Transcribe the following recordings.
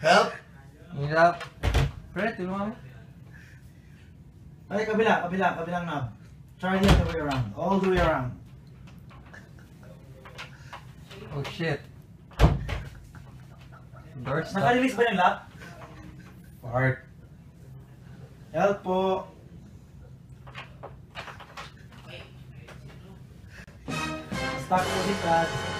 Help! Hirap. Pre, tulungan mo. Ay, kabila, kabila, kabilang knob. Try the other way around. All the way around. Oh shit. Door stop. Naka-release ba yung lock? Fart. Help po. Stuck po si Tad.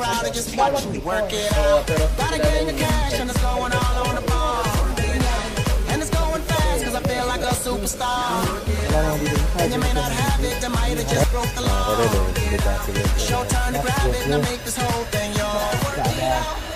just watching you work it out. Got a gang of cash and it's going all on the bar. And it's going fast cause I feel like a superstar. And you may not have it, I might have just broke the law. It's your to grab it and make this whole thing yours.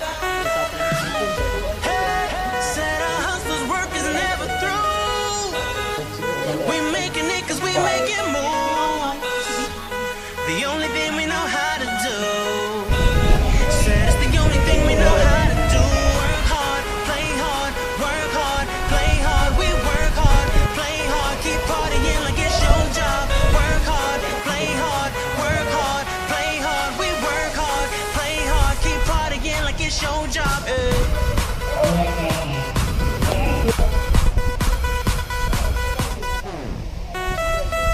Your job. eh.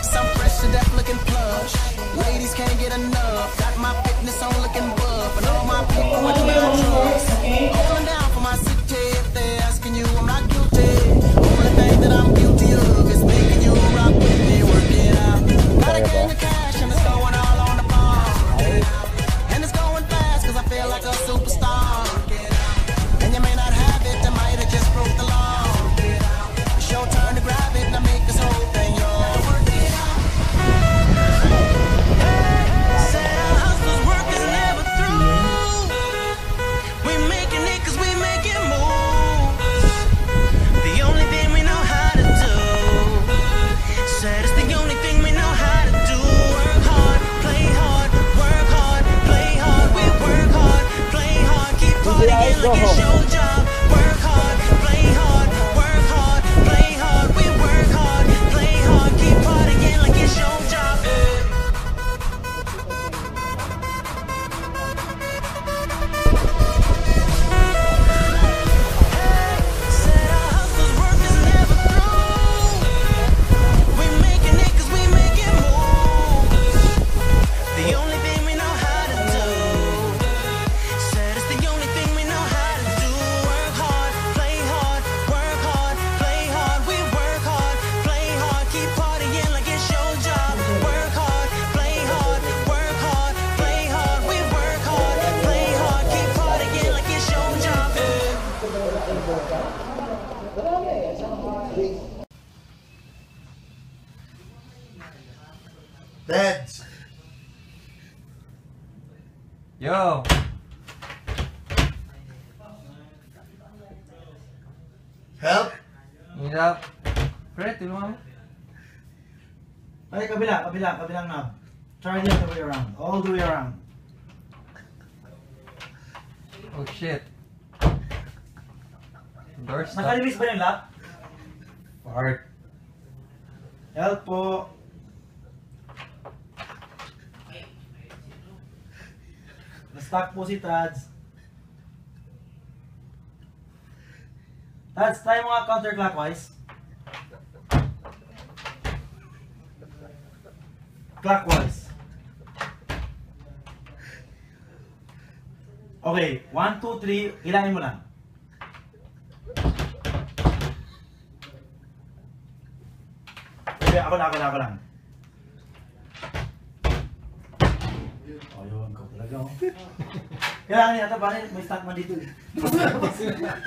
Some fresh to death looking plush. Ladies can't get enough. Go home. Deads! Yo! Help! Hirap. Pre, tulungan mo. Ay, kabila, kabila, kabilang knob. Try the other way around. All the way around. Oh shit. Door stop. Naka-release ba yung lock? Fart. Help po. Na-stuck po si Tads. Tads, try mo nga counterclockwise. Clockwise. Okay, one, two, three, hilangin mo lang. Okay, ako na, ako na, ako lang. Oh, yun, ikaw talaga, oh. Kailangan yata, pare, may stuntman dito eh.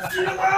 Sino ka?